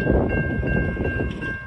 ハハハハ!